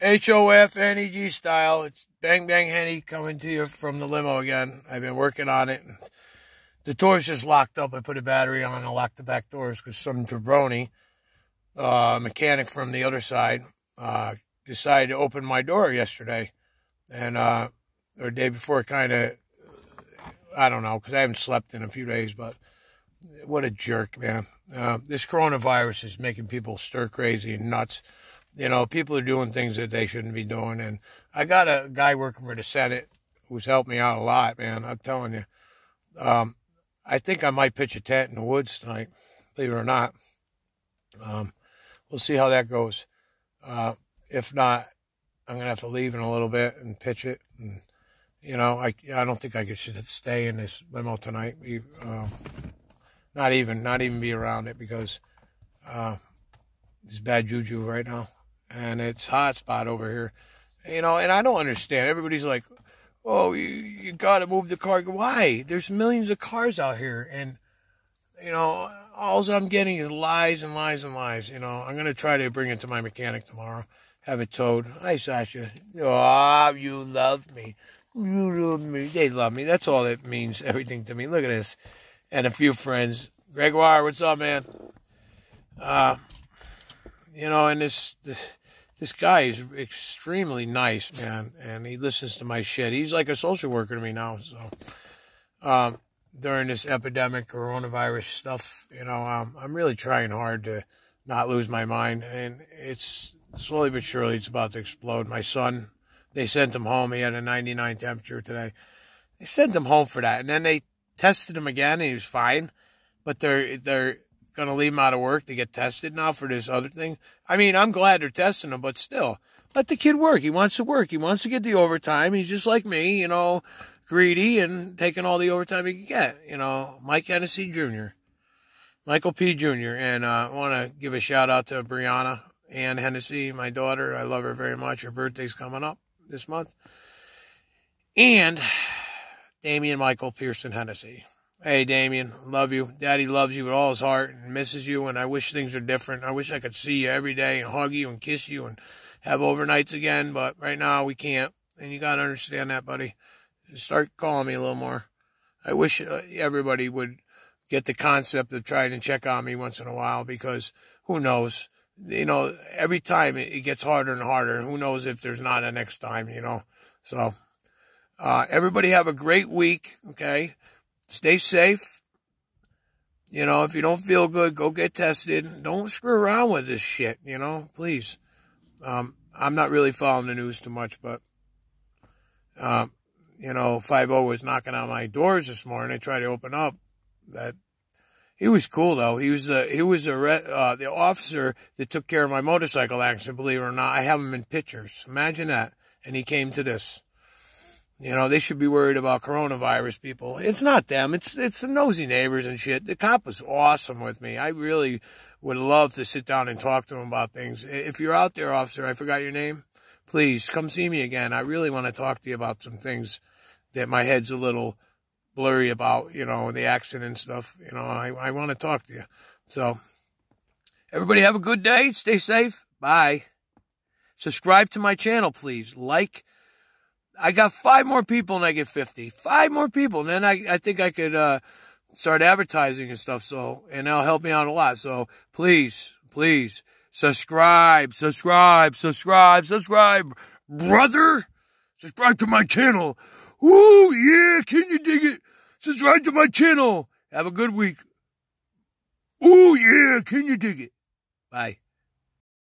H O F N E G style. It's Bang Bang Henny coming to you from the limo again. I've been working on it. The door's just locked up. I put a battery on and locked the back doors because some jabroni, uh, mechanic from the other side, uh, decided to open my door yesterday. And, uh, or day before, kind of, I don't know, because I haven't slept in a few days, but what a jerk, man. Uh, this coronavirus is making people stir crazy and nuts. You know, people are doing things that they shouldn't be doing. And I got a guy working for the Senate who's helped me out a lot, man. I'm telling you. Um, I think I might pitch a tent in the woods tonight, believe it or not. Um, we'll see how that goes. Uh, if not, I'm gonna have to leave in a little bit and pitch it. And you know, I I don't think I should stay in this limo tonight. Uh, not even not even be around it because uh, bad juju right now and it's hot spot over here. You know, and I don't understand. Everybody's like, "Oh, you you got to move the car." Why? There's millions of cars out here, and you know, all I'm getting is lies and lies and lies. You know, I'm gonna try to bring it to my mechanic tomorrow, have it towed. Hi, Sasha. Oh, you love me. You love me. They love me. That's all it means. Everything to me. Look at this, and a few friends. Gregoire, what's up, man? Uh, you know, and this, this this guy is extremely nice, man, and he listens to my shit. He's like a social worker to me now. So, um, during this epidemic, coronavirus stuff, you know, um, I'm really trying hard to not lose my mind, and it's slowly but surely it's about to explode. My son, they sent him home. He had a 99 temperature today. They sent him home for that, and then they tested him again, and he was fine. But they're they're going to leave him out of work to get tested now for this other thing. I mean, I'm glad they're testing him, but still, let the kid work. He wants to work. He wants to get the overtime. He's just like me, you know, greedy and taking all the overtime he can get. You know, Mike Hennessy Jr., Michael P. Jr., and uh, I want to give a shout out to Brianna Ann Hennessy, my daughter. I love her very much. Her birthday's coming up this month. And Damian Michael Pearson Hennessy. Hey, Damien, love you. Daddy loves you with all his heart and misses you, and I wish things were different. I wish I could see you every day and hug you and kiss you and have overnights again, but right now we can't. And you got to understand that, buddy. Start calling me a little more. I wish uh, everybody would get the concept of trying to check on me once in a while because who knows? You know, every time it gets harder and harder. Who knows if there's not a next time, you know? So, uh, everybody have a great week, okay? Stay safe. You know, if you don't feel good, go get tested. Don't screw around with this shit, you know, please. Um, I'm not really following the news too much, but, um, you know, 5 was knocking on my doors this morning. I tried to open up. That he was cool though. He was the he was a uh, the officer that took care of my motorcycle accident. Believe it or not, I have him in pictures. Imagine that. And he came to this. You know, they should be worried about coronavirus people. It's not them. It's it's the nosy neighbors and shit. The cop was awesome with me. I really would love to sit down and talk to him about things. If you're out there, officer, I forgot your name. Please come see me again. I really want to talk to you about some things that my head's a little blurry about, you know, the accident and stuff. You know, I, I want to talk to you. So, everybody have a good day. Stay safe. Bye. Subscribe to my channel, please. Like, I got five more people and I get 50. Five more people. And then I, I think I could, uh, start advertising and stuff. So, and that'll help me out a lot. So please, please subscribe, subscribe, subscribe, subscribe, brother. Subscribe to my channel. Ooh, yeah. Can you dig it? Subscribe to my channel. Have a good week. Ooh, yeah. Can you dig it? Bye.